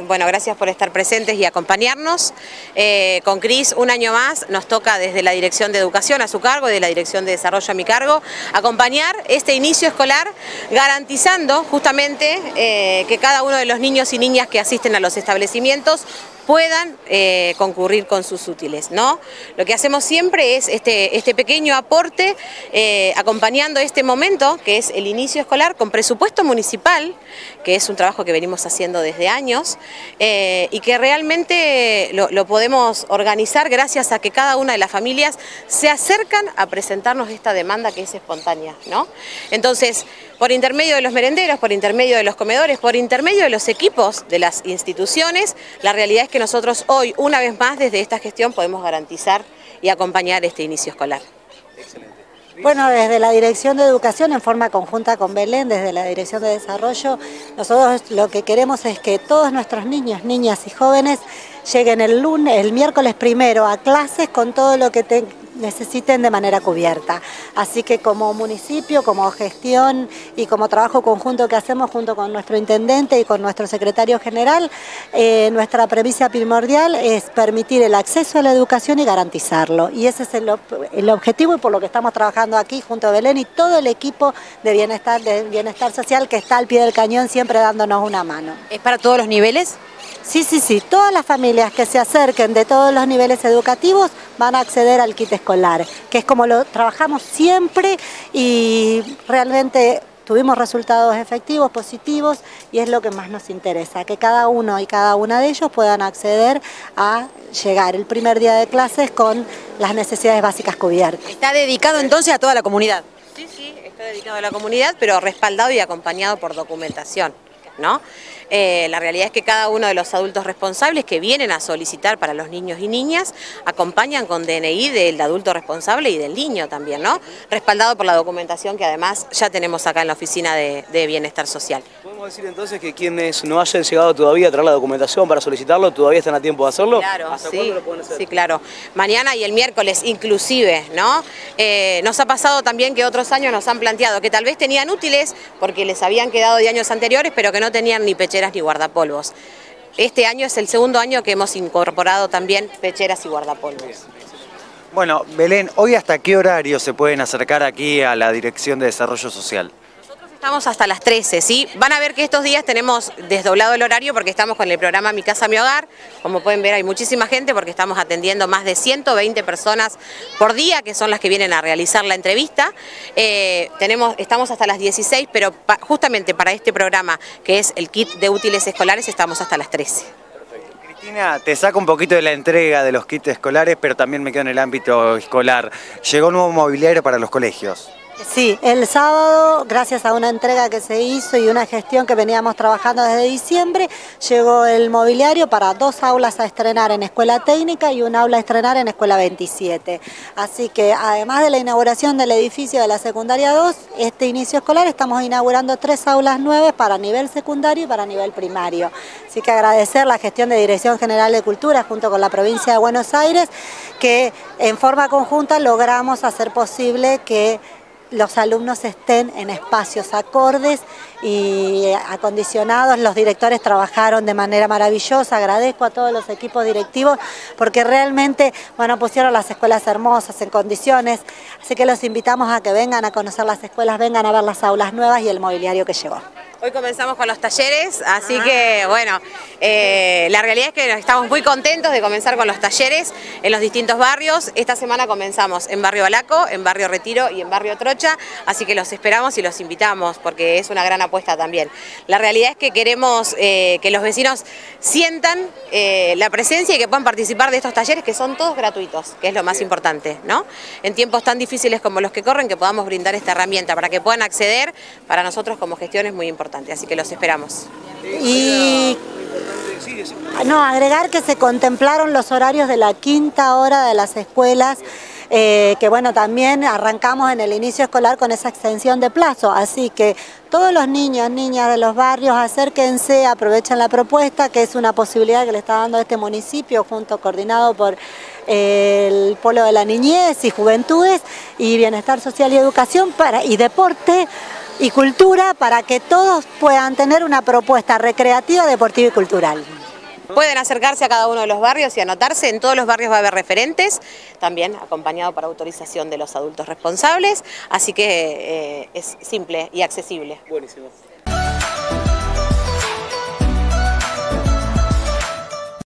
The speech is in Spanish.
Bueno, gracias por estar presentes y acompañarnos. Eh, con Cris, un año más, nos toca desde la Dirección de Educación a su cargo y de la Dirección de Desarrollo a mi cargo, acompañar este inicio escolar garantizando justamente eh, que cada uno de los niños y niñas que asisten a los establecimientos puedan eh, concurrir con sus útiles. ¿no? Lo que hacemos siempre es este, este pequeño aporte eh, acompañando este momento, que es el inicio escolar, con presupuesto municipal, que es un trabajo que venimos haciendo desde años, eh, y que realmente lo, lo, podemos organizar gracias a que cada una de las familias se acercan a presentarnos esta demanda que es espontánea. ¿no? Entonces, por intermedio de los merenderos, por intermedio de los comedores, por intermedio de los equipos de las instituciones, la realidad es que nosotros hoy, una vez más, desde esta gestión podemos garantizar y acompañar este inicio escolar. Bueno, desde la Dirección de Educación, en forma conjunta con Belén, desde la Dirección de Desarrollo, nosotros lo que queremos es que todos nuestros niños, niñas y jóvenes lleguen el lunes, el miércoles primero a clases con todo lo que necesiten de manera cubierta. Así que como municipio, como gestión y como trabajo conjunto que hacemos junto con nuestro intendente y con nuestro secretario general, eh, nuestra premisa primordial es permitir el acceso a la educación y garantizarlo. Y ese es el, el, objetivo y por lo que estamos trabajando aquí junto a Belén y todo el equipo de bienestar, de bienestar social que está al pie del cañón siempre dándonos una mano. ¿Es para todos los niveles? Sí, sí, sí. Todas las familias que se acerquen de todos los niveles educativos van a acceder al kit escolar, que es como lo trabajamos siempre y realmente tuvimos resultados efectivos, positivos y es lo que más nos interesa, que cada uno y cada una de ellos puedan acceder a llegar el primer día de clases con las necesidades básicas cubiertas. ¿Está dedicado entonces a toda la comunidad? Sí, sí, está dedicado a la comunidad, pero respaldado y acompañado por documentación. ¿No? Eh, la realidad es que cada uno de los adultos responsables que vienen a solicitar para los niños y niñas acompañan con DNI del adulto responsable y del niño también, ¿no? Respaldado por la documentación que además ya tenemos acá en la oficina de, Bienestar Social. ¿Podemos decir entonces que quienes no hayan llegado todavía a traer la documentación para solicitarlo, todavía están a tiempo de hacerlo? Claro, sí, sí, claro. Mañana y el miércoles inclusive, ¿no? Eh, nos ha pasado también que otros años nos han planteado que tal vez tenían útiles porque les habían quedado de años anteriores, pero que no tenían ni pecheras ni guardapolvos. Este año es el segundo año que hemos incorporado también pecheras y guardapolvos. Bueno, Belén, ¿hoy hasta qué horario se pueden acercar aquí a la Dirección de Desarrollo Social? Estamos hasta las 13, ¿sí? Van a ver que estos días tenemos desdoblado el horario porque estamos con el programa Mi Casa, Mi Hogar. Como pueden ver hay muchísima gente porque estamos atendiendo más de 120 personas por día, que son las que vienen a realizar la entrevista. Eh, tenemos, estamos hasta las 16, pero justamente para este programa, que es el kit de útiles escolares, estamos hasta las 13. Cristina, te saco un poquito de la entrega de los kits escolares, pero también me quedo en el ámbito escolar. Llegó nuevo mobiliario para los colegios. Sí, el sábado, gracias a una entrega que se hizo y una gestión que veníamos trabajando desde diciembre, llegó el mobiliario para dos aulas a estrenar en Escuela Técnica y un aula a estrenar en Escuela 27. Así que además de la inauguración del edificio de la Secundaria 2, este inicio escolar estamos inaugurando tres aulas nuevas para nivel secundario y para nivel primario. Así que agradecer la gestión de Dirección General de Cultura junto con la provincia de Buenos Aires, que en forma conjunta logramos hacer posible que los alumnos estén en espacios acordes y acondicionados. Los directores trabajaron de manera maravillosa. Agradezco a todos los equipos directivos porque realmente bueno, pusieron las escuelas hermosas en condiciones. Así que los invitamos a que vengan a conocer las escuelas, vengan a ver las aulas nuevas y el mobiliario que llegó. Hoy comenzamos con los talleres, así que bueno, eh, la realidad es que estamos muy contentos de comenzar con los talleres en los distintos barrios. Esta semana comenzamos en Barrio Balaco, en Barrio Retiro y en Barrio Trocha, así que los esperamos y los invitamos porque es una gran apuesta también. La realidad es que queremos eh, que los vecinos sientan eh, la presencia y que puedan participar de estos talleres que son todos gratuitos, que es lo más importante, ¿no? En tiempos tan difíciles como los que corren, que podamos brindar esta herramienta para que puedan acceder, para nosotros como gestión es muy importante así que los esperamos. Y no, agregar que se contemplaron los horarios de la quinta hora de las escuelas, eh, que bueno, también arrancamos en el inicio escolar con esa extensión de plazo, así que todos los niños, niñas de los barrios, acérquense, aprovechen la propuesta, que es una posibilidad que le está dando este municipio, junto coordinado por el Polo de la Niñez y Juventudes, y Bienestar Social y Educación para, y Deporte, y cultura para que todos puedan tener una propuesta recreativa, deportiva y cultural. Pueden acercarse a cada uno de los barrios y anotarse. En todos los barrios va a haber referentes, también acompañado para autorización de los adultos responsables. Así que eh, es simple y accesible. Buenísimo.